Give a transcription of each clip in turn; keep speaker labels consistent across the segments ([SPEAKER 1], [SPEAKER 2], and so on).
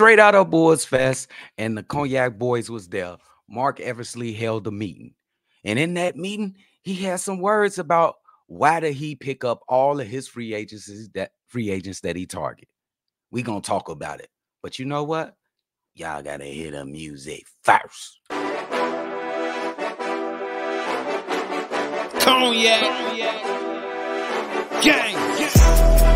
[SPEAKER 1] Straight out of Bulls Fest, and the Cognac Boys was there. Marc Eversley held a meeting. And in that meeting, he had some words about why did he pick up all of his free agents that free agents that he target. We gonna talk about it. But you know what? Y'all gotta hear the music first.
[SPEAKER 2] Cognac. Gang.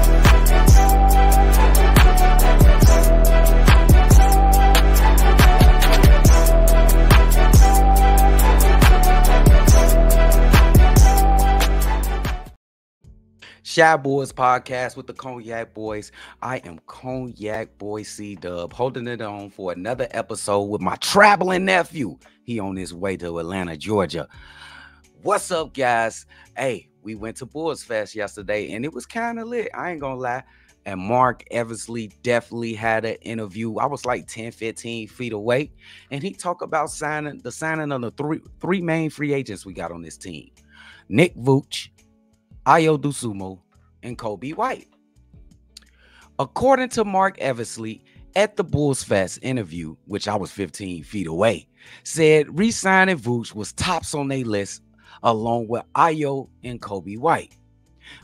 [SPEAKER 1] Chi Bulls podcast with the Cognac Boys. I am Cognac Boy C Dub, holding it on for another episode with my traveling nephew. He on his way to Atlanta, Georgia. What's up, guys? Hey, we went to Bulls Fest yesterday and it was kind of lit. I ain't gonna lie. And Marc Eversley definitely had an interview. I was like 10, 15 feet away. And he talked about signing the signing of the three three main free agents we got on this team. Nick Vooch, Ayo Dosunmu, and Coby White. According to Marc Eversley at the Bulls Fest interview, which I was 15 feet away, said re-signing Vooch was tops on their list along with Ayo and Coby White.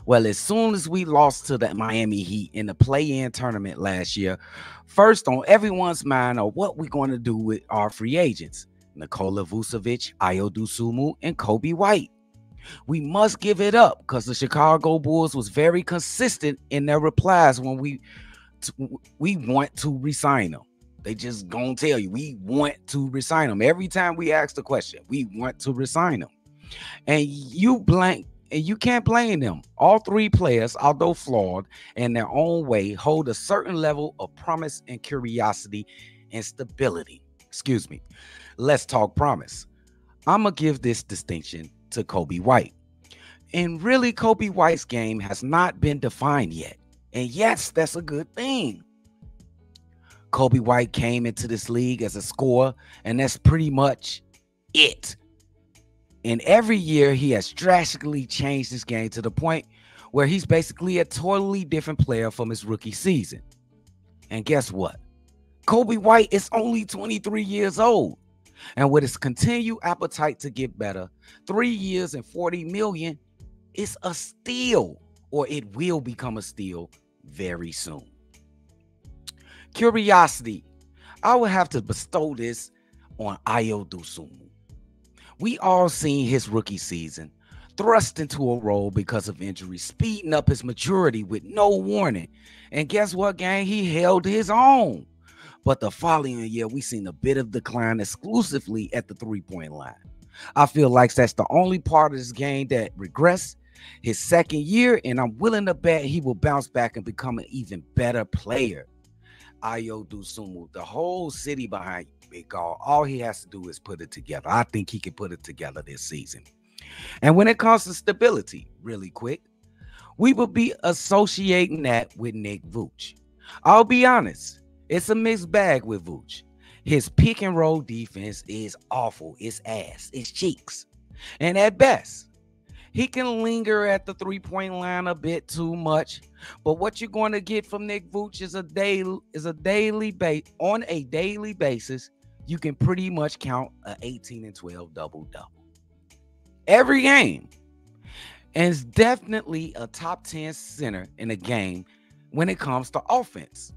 [SPEAKER 1] Well, as soon as we lost to the Miami Heat in the play-in tournament last year, first on everyone's mind are what we're going to do with our free agents. Nikola Vucevic, Ayo Dosunmu, and Coby White. We must give it up because the Chicago Bulls was very consistent in their replies when we we want to resign them. They just gonna tell you we want to resign them. Every time we ask the question, we want to resign them. And you blank and you can't blame them. All three players, although flawed in their own way, hold a certain level of promise and curiosity and stability. Excuse me. Let's talk promise. I'm gonna give this distinction to Coby White. And really, Coby White's game has not been defined yet. And yes, that's a good thing. Coby White came into this league as a scorer, and that's pretty much it. And every year, he has drastically changed his game to the point where he's basically a totally different player from his rookie season. And guess what? Coby White is only 23 years old. And with his continued appetite to get better, three years and 40 million is a steal, or it will become a steal very soon. Curiosity. I would have to bestow this on Ayo. We all seen his rookie season thrust into a role because of injury, speeding up his maturity with no warning. And guess what, gang? He held his own. But the following year, we seen a bit of decline exclusively at the three-point line. I feel like that's the only part of this game that regressed his second year, and I'm willing to bet he will bounce back and become an even better player. Ayo Dosunmu, the whole city behind you, big guy. All he has to do is put it together. I think he can put it together this season. And when it comes to stability, really quick, we will be associating that with Nick Vooch. I'll be honest, it's a mixed bag with Vooch. His pick and roll defense is awful. It's ass. It's cheeks. And at best, he can linger at the three-point line a bit too much. But what you're going to get from Nick Vooch is a daily is a daily base on a daily basis. You can pretty much count a 18 and 12 double double every game. And it's definitely a top 10 center in the game when it comes to offense.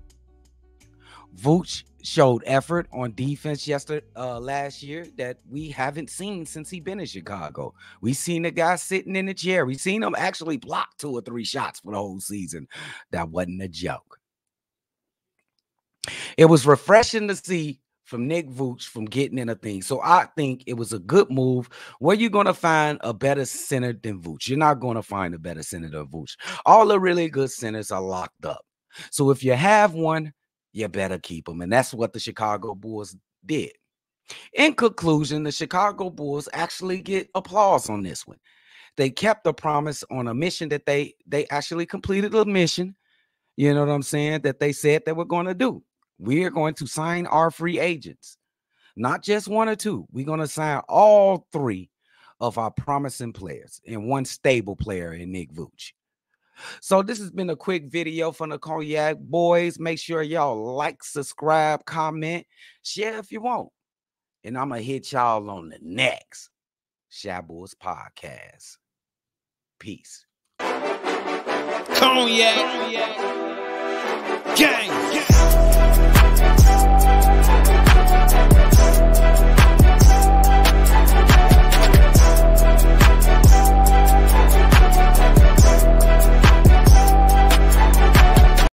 [SPEAKER 1] Vooch showed effort on defense yesterday uh, last year that we haven't seen since he been in Chicago. We seen the guy sitting in the chair. We seen him actually block two or three shots for the whole season. That wasn't a joke. It was refreshing to see from Nick Vooch from getting in a thing. So I think it was a good move. Where you going to find a better center than Vooch? You're not going to find a better center than Vooch. All the really good centers are locked up. So if you have one, you better keep them. And that's what the Chicago Bulls did. In conclusion, the Chicago Bulls actually get applause on this one. They kept the promise on a mission that they they actually completed a mission. You know what I'm saying? That they said they were going to do. We are going to sign our free agents, not just one or two. We're going to sign all three of our promising players and one stable player in Nick Vooch. So this has been a quick video from the Cognac Boys. Make sure y'all like, subscribe, comment, share if you want. And I'm going to hit y'all on the next Chi Bulls Podcast. Peace.
[SPEAKER 2] Cognac. Cognac. Gang. Gang.